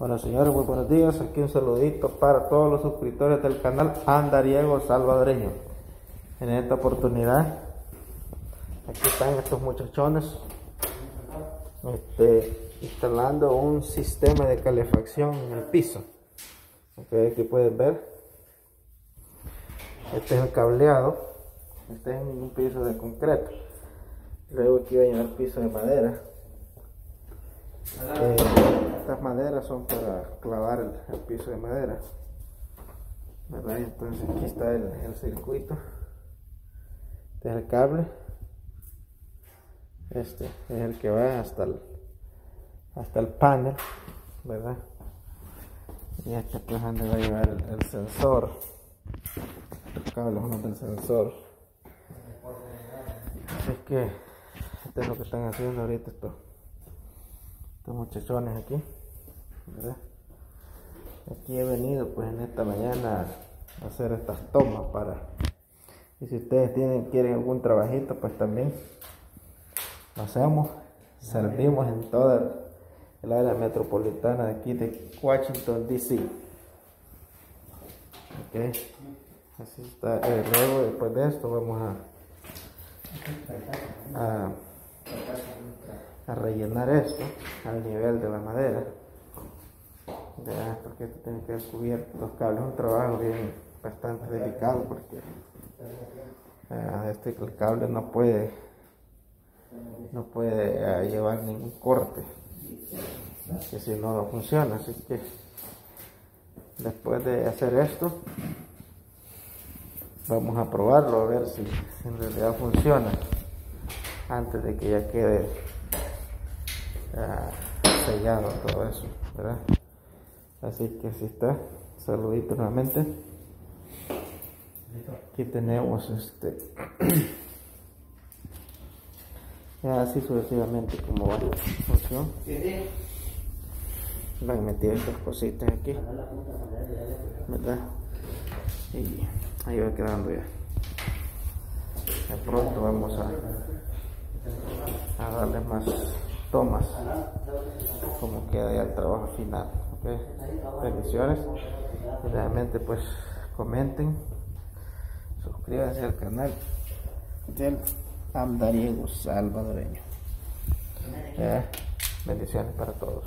Bueno señores, muy buenos días. Aquí un saludito para todos los suscriptores del canal Andariego Salvadoreño. En esta oportunidad, aquí están estos muchachones este, instalando un sistema de calefacción en el piso. aquí pueden ver. Este es el cableado. Este es un piso de concreto. Luego aquí va a llevar piso de madera. Eh, estas maderas son para clavar el, piso de madera. Entonces aquí está el, circuito. Este es el cable. Este es el que va hasta el, hasta el panel, ¿verdad? Y este pues donde va a llevar el, sensor. Los cables son del sensor. Así que esto es lo que están haciendo ahorita estos, estos muchachones aquí. Aquí he venido pues en esta mañana a hacer estas tomas para y si ustedes tienen quieren algún trabajito pues también lo hacemos. Servimos en toda el área metropolitana de aquí de Washington DC ok. Así está eh, luego después de esto vamos a, esto al nivel de la madera porque esto tiene que ser cubierto los cables, es un trabajo bien bastante delicado porque eh, este, el cable no puede no puede eh, llevar ningún corte que si no no funciona así que después de hacer esto vamos a probarlo a ver si, en realidad funciona antes de que ya quede sellado todo eso ¿verdad? así que así está. Saludito nuevamente. Aquí tenemos este ya así sucesivamente como va la función. Van a meter estas cositas aquí verdad y ahí va quedando ya. De pronto vamos a, a darle más tomas como queda ya el trabajo final bendiciones. Y realmente pues comenten suscríbanse al canal del andariego salvadoreño. Bendiciones para todos